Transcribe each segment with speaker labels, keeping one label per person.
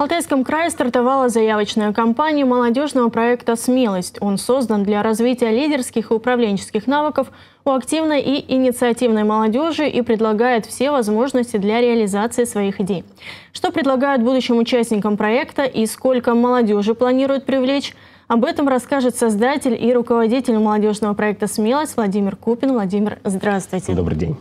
Speaker 1: В Алтайском крае стартовала заявочная кампания молодежного проекта «Смелость». Он создан для развития лидерских и управленческих навыков у активной и инициативной молодежи и предлагает все возможности для реализации своих идей. Что предлагают будущим участникам проекта и сколько молодежи планируют привлечь – об этом расскажет создатель и руководитель молодежного проекта «Смелость» Владимир Купин. Владимир, здравствуйте.
Speaker 2: Добрый день.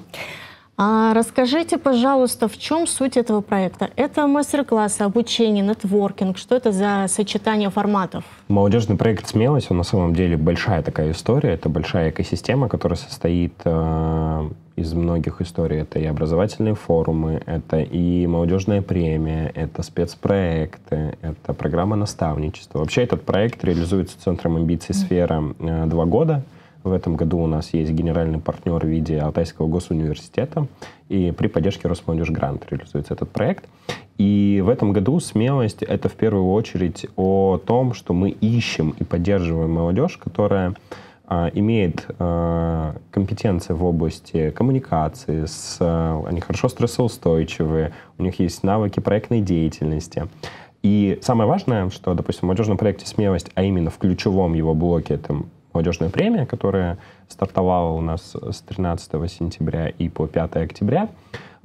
Speaker 1: А расскажите, пожалуйста, в чем суть этого проекта? Это мастер-классы, обучение, нетворкинг. Что это за сочетание форматов?
Speaker 2: Молодежный проект «Смелость», он на самом деле большая такая история. Это большая экосистема, которая состоит э, из многих историй. Это и образовательные форумы, это и молодежная премия, это спецпроекты, это программа наставничества. Вообще этот проект реализуется Центром амбиций «Сфера» э, два года – в этом году у нас есть генеральный партнер в виде Алтайского госуниверситета, и при поддержке Росмолодежь Грант реализуется этот проект. И в этом году смелость — это в первую очередь о том, что мы ищем и поддерживаем молодежь, которая а, имеет а, компетенции в области коммуникации, с, а, они хорошо стрессоустойчивые, у них есть навыки проектной деятельности. И самое важное, что, допустим, в молодежном проекте «Смелость», а именно в ключевом его блоке, это молодежная премия, которая стартовала у нас с 13 сентября и по 5 октября,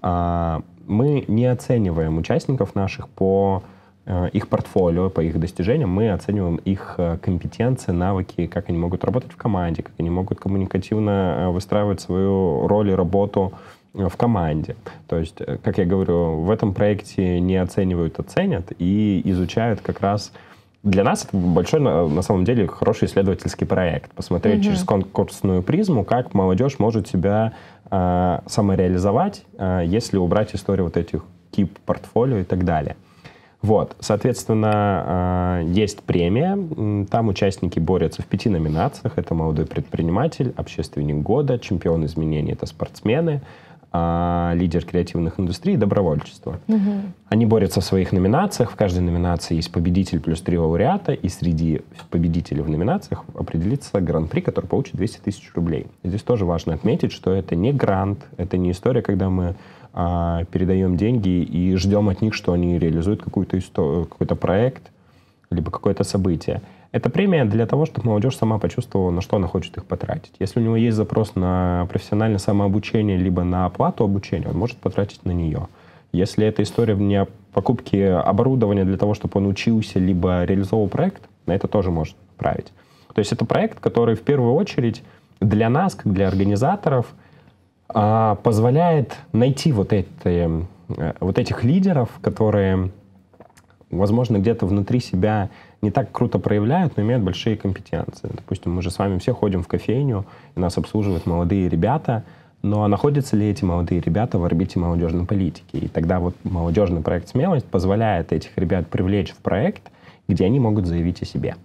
Speaker 2: а, мы не оцениваем участников наших по э, их портфолио, по их достижениям, мы оцениваем их э, компетенции, навыки, как они могут работать в команде, как они могут коммуникативно э, выстраивать свою роль и работу в команде. То есть, как я говорю, в этом проекте не оценивают, оценят и изучают как раз для нас это большой, на, самом деле, хороший исследовательский проект. Посмотреть угу. через конкурсную призму, как молодежь может себя э, самореализовать, э, если убрать историю вот этих тип портфолио и так далее. Вот, соответственно, э, есть премия. Там участники борются в пяти номинациях. Это молодой предприниматель, общественник года, чемпион изменений, это спортсмены, лидер креативных индустрий и добровольчество. Угу. Они борются в своих номинациях. В каждой номинации есть победитель плюс три лауреата, и среди победителей в номинациях определится гран-при, который получит 200 тысяч рублей. Здесь тоже важно отметить, что это не грант, это не история, когда мы а, передаем деньги и ждем от них, что они реализуют какую-то какой-то проект, либо какое-то событие. Это премия для того, чтобы молодежь сама почувствовала, на что она хочет их потратить. Если у него есть запрос на профессиональное самообучение, либо на оплату обучения, он может потратить на нее. Если эта история не о покупке оборудования для того, чтобы он учился, либо реализовал проект, на это тоже может править. То есть это проект, который в первую очередь для нас, как для организаторов, а, позволяет найти вот, эти, э, вот этих лидеров, которые, возможно, где-то внутри себя не так круто проявляют, но имеют большие компетенции. Допустим, мы же с вами все ходим в кофейню, и нас обслуживают молодые ребята, но находятся ли эти молодые ребята в орбите молодежной политики? И тогда вот молодежный проект «Смелость» позволяет этих ребят привлечь в проект, где они могут заявить о себе.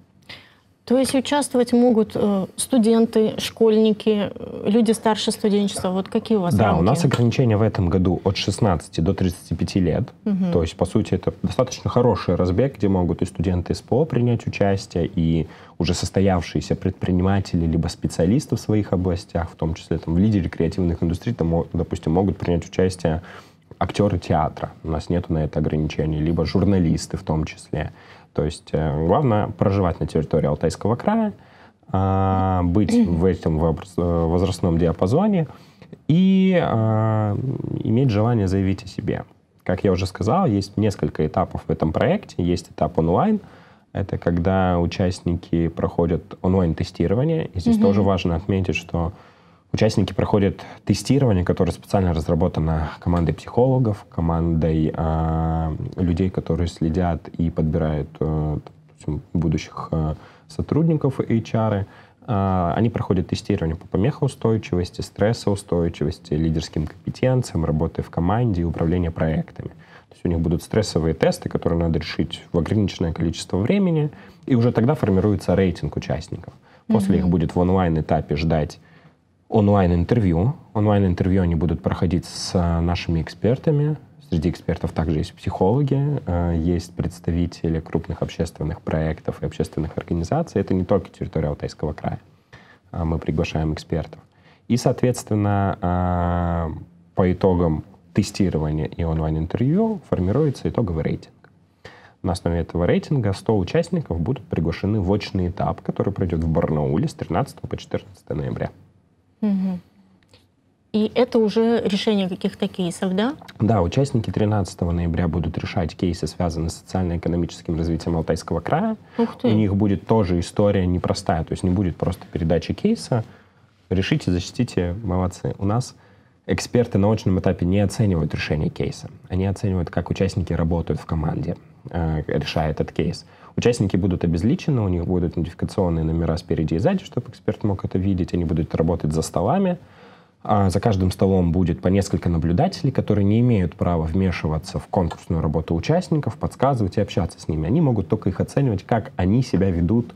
Speaker 1: То есть участвовать могут э, студенты, школьники, э, люди старше студенчества. Вот какие у вас
Speaker 2: Да,
Speaker 1: рамки?
Speaker 2: у нас ограничения в этом году от 16 до 35 лет. Угу. То есть, по сути, это достаточно хороший разбег, где могут и студенты СПО принять участие, и уже состоявшиеся предприниматели, либо специалисты в своих областях, в том числе там, в лидере креативных индустрий, там, допустим, могут принять участие актеры театра. У нас нет на это ограничений, либо журналисты в том числе. То есть э, главное проживать на территории Алтайского края, а, быть в этом возрастном диапазоне и а, иметь желание заявить о себе. Как я уже сказал, есть несколько этапов в этом проекте. Есть этап онлайн. Это когда участники проходят онлайн-тестирование. И здесь угу. тоже важно отметить, что Участники проходят тестирование, которое специально разработано командой психологов, командой э, людей, которые следят и подбирают э, будущих э, сотрудников HR. Э, они проходят тестирование по помехоустойчивости, стрессоустойчивости, лидерским компетенциям, работе в команде и управление проектами. То есть у них будут стрессовые тесты, которые надо решить в ограниченное количество времени, и уже тогда формируется рейтинг участников. После mm-hmm. их будет в онлайн-этапе ждать онлайн-интервью. Онлайн-интервью они будут проходить с э, нашими экспертами. Среди экспертов также есть психологи, э, есть представители крупных общественных проектов и общественных организаций. Это не только территория Алтайского края. А мы приглашаем экспертов. И, соответственно, э, по итогам тестирования и онлайн-интервью формируется итоговый рейтинг. На основе этого рейтинга 100 участников будут приглашены в очный этап, который пройдет в Барнауле с 13 по 14 ноября.
Speaker 1: Угу. И это уже решение каких-то кейсов, да?
Speaker 2: Да, участники 13 ноября будут решать кейсы, связанные с социально-экономическим развитием Алтайского края.
Speaker 1: Ух ты.
Speaker 2: У них будет тоже история непростая, то есть не будет просто передачи кейса. Решите, защитите, молодцы. У нас эксперты на очном этапе не оценивают решение кейса. Они оценивают, как участники работают в команде, э, решая этот кейс. Участники будут обезличены, у них будут идентификационные номера спереди и сзади, чтобы эксперт мог это видеть. Они будут работать за столами, а за каждым столом будет по несколько наблюдателей, которые не имеют права вмешиваться в конкурсную работу участников, подсказывать и общаться с ними. Они могут только их оценивать, как они себя ведут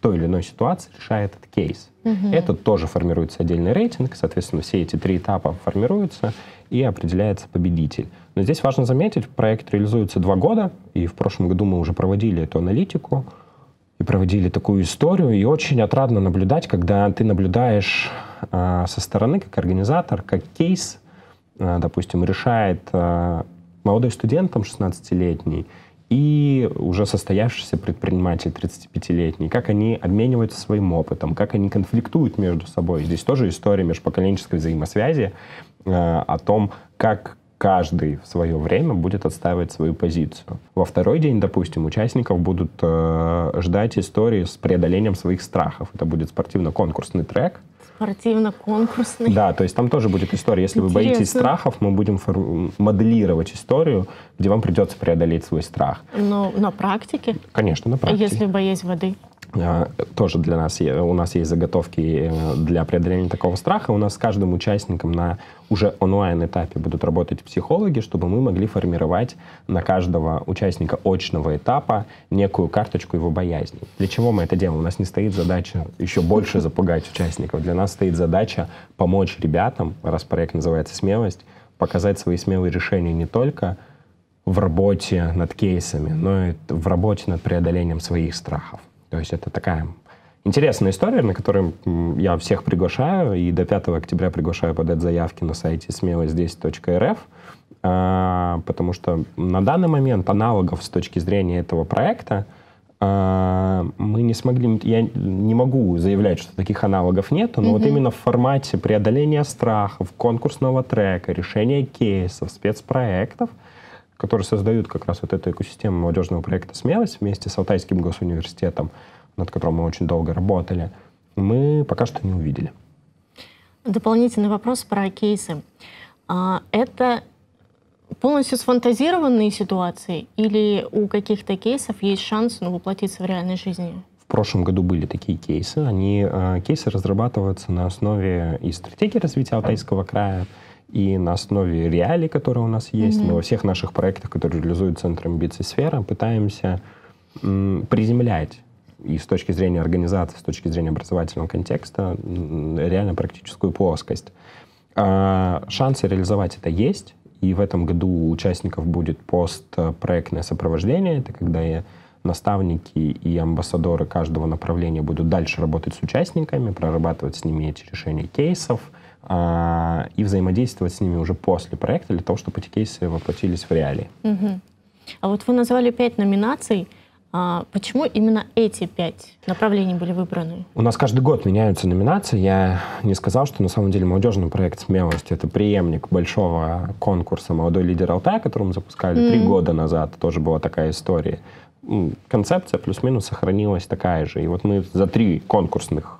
Speaker 2: той или иной ситуации, решая этот кейс. Угу. Это тоже формируется отдельный рейтинг, соответственно, все эти три этапа формируются и определяется победитель. Но здесь важно заметить, проект реализуется два года, и в прошлом году мы уже проводили эту аналитику и проводили такую историю, и очень отрадно наблюдать, когда ты наблюдаешь э, со стороны, как организатор, как кейс, э, допустим, решает э, молодой студент, там, 16-летний, и уже состоявшийся предприниматель 35-летний, как они обмениваются своим опытом, как они конфликтуют между собой. Здесь тоже история межпоколенческой взаимосвязи э, о том, как каждый в свое время будет отстаивать свою позицию. Во второй день, допустим, участников будут э, ждать истории с преодолением своих страхов. Это будет спортивно-конкурсный трек.
Speaker 1: Спортивно-конкурсный.
Speaker 2: Да, то есть там тоже будет история. Если Интересно. вы боитесь страхов, мы будем моделировать историю, где вам придется преодолеть свой страх.
Speaker 1: Но на практике?
Speaker 2: Конечно, на практике.
Speaker 1: Если боясь воды?
Speaker 2: А, тоже для нас, у нас есть заготовки э, для преодоления такого страха. У нас с каждым участником на уже онлайн-этапе будут работать психологи, чтобы мы могли формировать на каждого участника очного этапа некую карточку его боязни. Для чего мы это делаем? У нас не стоит задача еще больше запугать участников. Для нас стоит задача помочь ребятам, раз проект называется «Смелость», показать свои смелые решения не только в работе над кейсами, но и в работе над преодолением своих страхов. То есть это такая интересная история, на которую я всех приглашаю, и до 5 октября приглашаю подать заявки на сайте смелость10.рф, а, потому что на данный момент аналогов с точки зрения этого проекта а, мы не смогли, я не могу заявлять, что таких аналогов нет, но mm-hmm. вот именно в формате преодоления страхов, конкурсного трека, решения кейсов, спецпроектов, которые создают как раз вот эту экосистему молодежного проекта «Смелость» вместе с Алтайским госуниверситетом, над которым мы очень долго работали, мы пока что не увидели.
Speaker 1: Дополнительный вопрос про кейсы. А, это полностью сфантазированные ситуации или у каких-то кейсов есть шанс ну, воплотиться в реальной жизни?
Speaker 2: В прошлом году были такие кейсы. Они, э, кейсы разрабатываются на основе и стратегии развития Алтайского края, и на основе реалий, которые у нас есть, mm-hmm. мы во всех наших проектах, которые реализует Центр амбиций сфера, пытаемся м, приземлять и с точки зрения организации, с точки зрения образовательного контекста, реально практическую плоскость. А, шансы реализовать это есть, и в этом году у участников будет постпроектное сопровождение, это когда я наставники и амбассадоры каждого направления будут дальше работать с участниками, прорабатывать с ними эти решения кейсов, и взаимодействовать с ними уже после проекта для того, чтобы эти кейсы воплотились в реалии.
Speaker 1: Угу. А вот вы назвали пять номинаций. А почему именно эти пять направлений были выбраны?
Speaker 2: У нас каждый год меняются номинации. Я не сказал, что на самом деле молодежный проект «Смелость» — это преемник большого конкурса «Молодой лидер Алтая», который мы запускали mm. три года назад. Тоже была такая история. Концепция плюс-минус сохранилась такая же. И вот мы за три конкурсных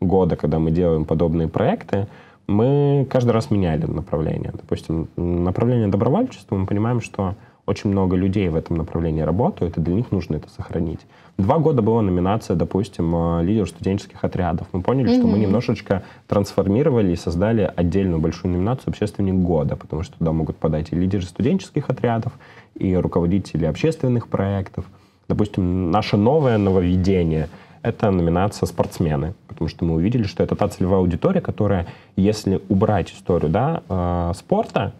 Speaker 2: года, когда мы делаем подобные проекты, мы каждый раз меняли направление. Допустим, направление добровольчества, мы понимаем, что очень много людей в этом направлении работают, и для них нужно это сохранить. Два года была номинация, допустим, э, лидер студенческих отрядов. Мы поняли, mm-hmm. что мы немножечко трансформировали и создали отдельную большую номинацию «Общественник года», потому что туда могут подать и лидеры студенческих отрядов, и руководители общественных проектов. Допустим, наше новое нововведение — это номинация «Спортсмены», потому что мы увидели, что это та целевая аудитория, которая, если убрать историю да, э, спорта,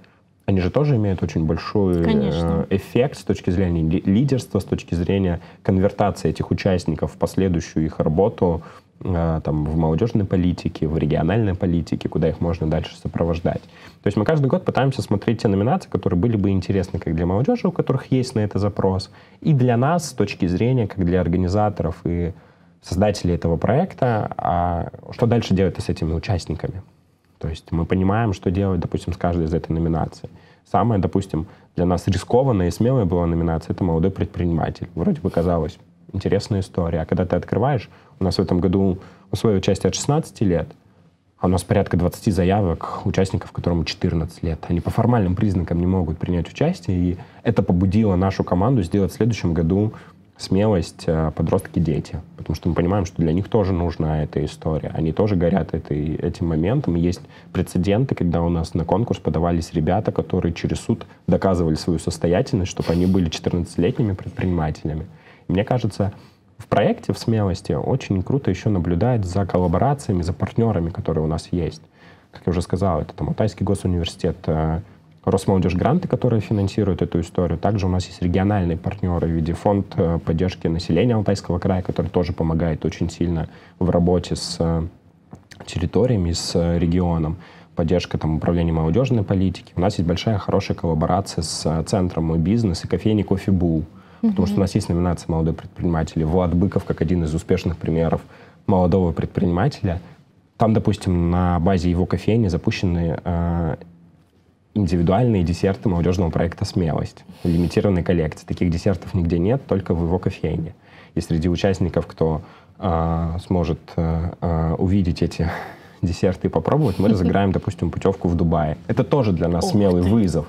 Speaker 2: они же тоже имеют очень большой Конечно. эффект с точки зрения лидерства, с точки зрения конвертации этих участников в последующую их работу Э, там, в молодежной политике, в региональной политике, куда их можно дальше сопровождать. То есть мы каждый год пытаемся смотреть те номинации, которые были бы интересны как для молодежи, у которых есть на это запрос, и для нас с точки зрения, как для организаторов и создателей этого проекта, а что дальше делать с этими участниками. То есть мы понимаем, что делать, допустим, с каждой из этой номинации. Самая, допустим, для нас рискованная и смелая была номинация — это молодой предприниматель. Вроде бы казалось, интересная история. А когда ты открываешь, у нас в этом году условие участия от 16 лет, а у нас порядка 20 заявок участников, которым 14 лет. Они по формальным признакам не могут принять участие, и это побудило нашу команду сделать в следующем году смелость э, подростки-дети, потому что мы понимаем, что для них тоже нужна эта история. Они тоже горят этой, этим моментом. Есть прецеденты, когда у нас на конкурс подавались ребята, которые через суд доказывали свою состоятельность, чтобы они были 14-летними предпринимателями. Мне кажется, в проекте в смелости очень круто еще наблюдать за коллаборациями, за партнерами, которые у нас есть. Как я уже сказал, это там Алтайский госуниверситет, э, Росмолодежь гранты, которые финансируют эту историю. Также у нас есть региональные партнеры в виде фонд э, поддержки населения Алтайского края, который тоже помогает очень сильно в работе с э, территориями, с регионом. Поддержка там, управления молодежной политики. У нас есть большая хорошая коллаборация с центром «Мой бизнес» и кофейней «Кофе Бул», Потому что у нас есть номинация «Молодой предприниматель». Влад Быков, как один из успешных примеров молодого предпринимателя. Там, допустим, на базе его кофейни запущены э, индивидуальные десерты молодежного проекта «Смелость». Лимитированной коллекции. Таких десертов нигде нет, только в его кофейне. И среди участников, кто э, сможет э, э увидеть эти десерты и попробовать, мы разыграем, допустим, путевку в Дубае. Это тоже для нас смелый вызов.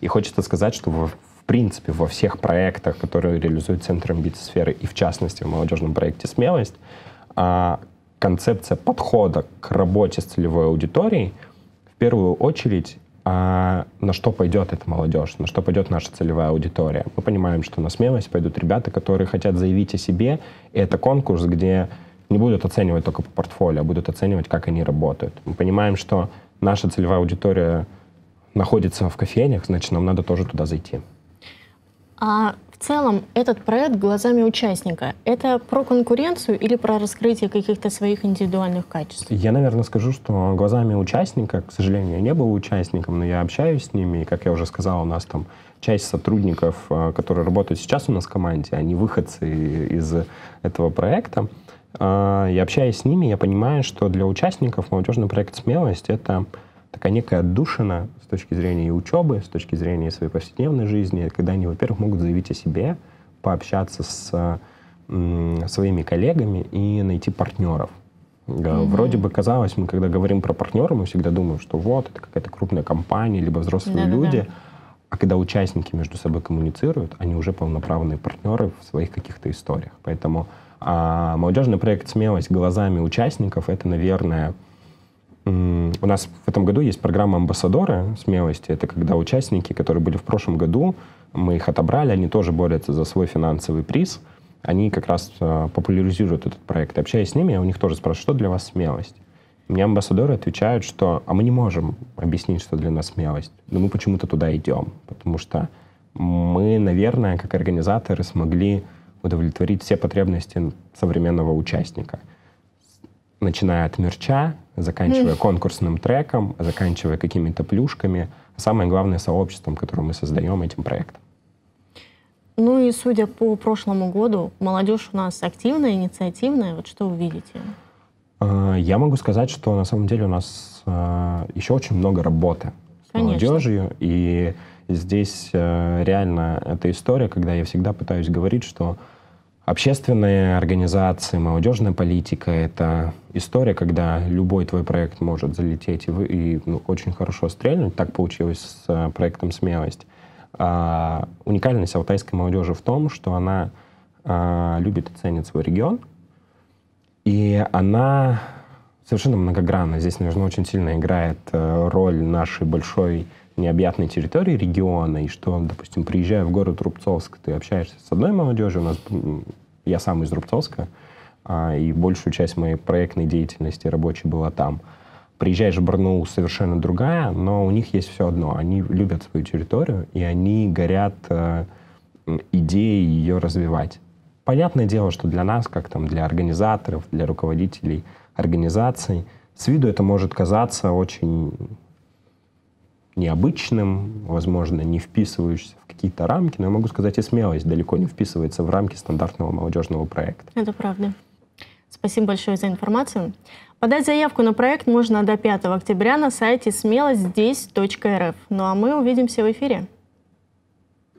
Speaker 2: И хочется сказать, что в, принципе во всех проектах, которые реализует Центр амбиции и в частности в молодежном проекте «Смелость», а, концепция подхода к работе с целевой аудиторией в первую очередь а на что пойдет эта молодежь, на что пойдет наша целевая аудитория. Мы понимаем, что на смелость пойдут ребята, которые хотят заявить о себе, и это конкурс, где не будут оценивать только по портфолио, а будут оценивать, как они работают. Мы понимаем, что наша целевая аудитория находится в кофейнях, значит, нам надо тоже туда зайти.
Speaker 1: А в целом этот проект глазами участника — это про конкуренцию или про раскрытие каких-то своих индивидуальных качеств?
Speaker 2: Я, наверное, скажу, что глазами участника, к сожалению, я не был участником, но я общаюсь с ними, и, как я уже сказал, у нас там часть сотрудников, э, которые работают сейчас у нас в команде, они выходцы из этого проекта. А, и общаясь с ними, я понимаю, что для участников молодежный проект «Смелость» — это такая некая отдушина с точки зрения и учебы, с точки зрения своей повседневной жизни, когда они, во-первых, могут заявить о себе, пообщаться с своими коллегами и найти партнеров. Mm-hmm. Вроде бы казалось, мы когда говорим про партнера, мы всегда думаем, что вот, это какая-то крупная компания, либо взрослые Да-да-да. люди. А когда участники между собой коммуницируют, они уже полноправные партнеры в своих каких-то историях. Поэтому а, молодежный проект «Смелость» глазами участников — это, наверное, у нас в этом году есть программа «Амбассадоры смелости». Это когда участники, которые были в прошлом году, мы их отобрали, они тоже борются за свой финансовый приз. Они как раз э, популяризируют этот проект. Общаясь с ними, я у них тоже спрашиваю, что для вас смелость? Мне амбассадоры отвечают, что а мы не можем объяснить, что для нас смелость, но мы почему-то туда идем, потому что мы, наверное, как организаторы смогли удовлетворить все потребности современного участника – начиная от мерча, заканчивая конкурсным треком, заканчивая какими-то плюшками, а самое главное сообществом, которое мы создаем этим проектом.
Speaker 1: Ну и судя по прошлому году, молодежь у нас активная, инициативная. Вот что вы видите?
Speaker 2: А, я могу сказать, что на самом деле у нас а, еще очень много работы с Конечно. молодежью. И здесь а, реально эта история, когда я всегда пытаюсь говорить, что Общественные организации, молодежная политика — это история, когда любой твой проект может залететь и, и ну, очень хорошо стрельнуть. Так получилось с э, проектом «Смелость». А, уникальность алтайской молодежи в том, что она а, любит и ценит свой регион, и она совершенно многогранна. Здесь, наверное, очень сильно играет э, роль нашей большой необъятной территории региона, и что, допустим, приезжая в город Рубцовск, ты общаешься с одной молодежью, у нас, я сам из Рубцовска, а, и большую часть моей проектной деятельности рабочей была там. приезжаешь в Барнаул совершенно другая, но у них есть все одно. Они любят свою территорию, и они горят э, идеей ее развивать. Понятное дело, что для нас, как там для организаторов, для руководителей организаций, с виду это может казаться очень необычным, возможно, не вписывающимся в какие-то рамки, но я могу сказать, и смелость далеко не вписывается в рамки стандартного молодежного проекта.
Speaker 1: Это правда. Спасибо большое за информацию. Подать заявку на проект можно до 5 октября на сайте смелость здесь.рф. Ну а мы увидимся в эфире.